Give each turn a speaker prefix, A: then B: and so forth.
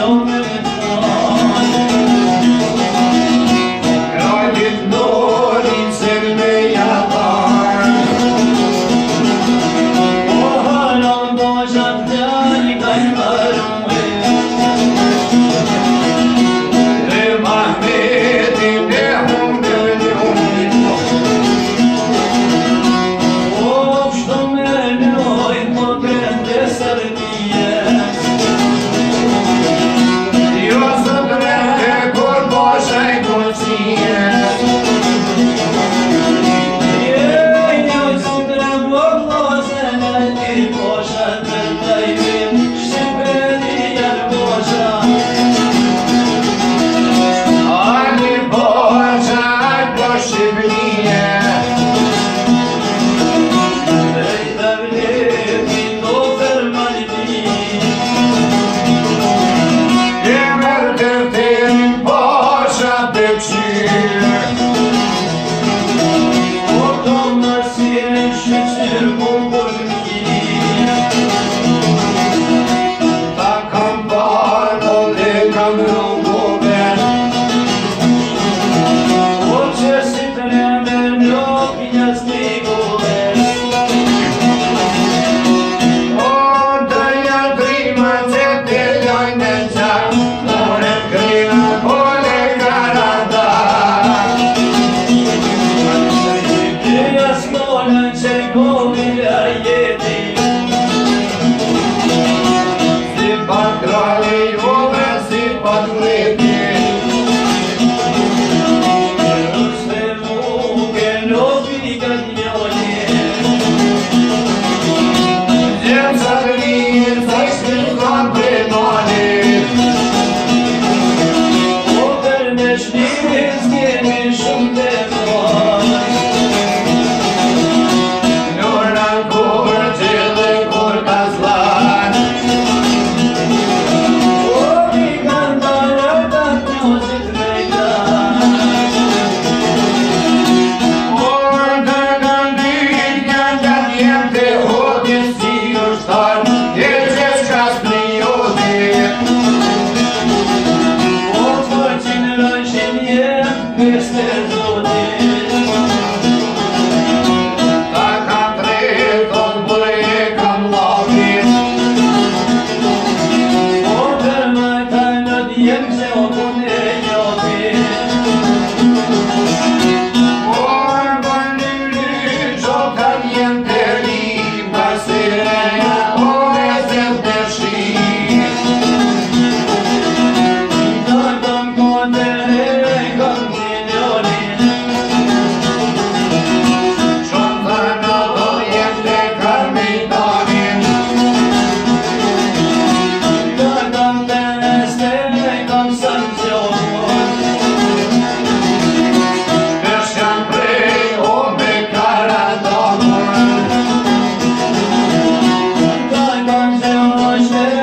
A: Don't Bye. Moshe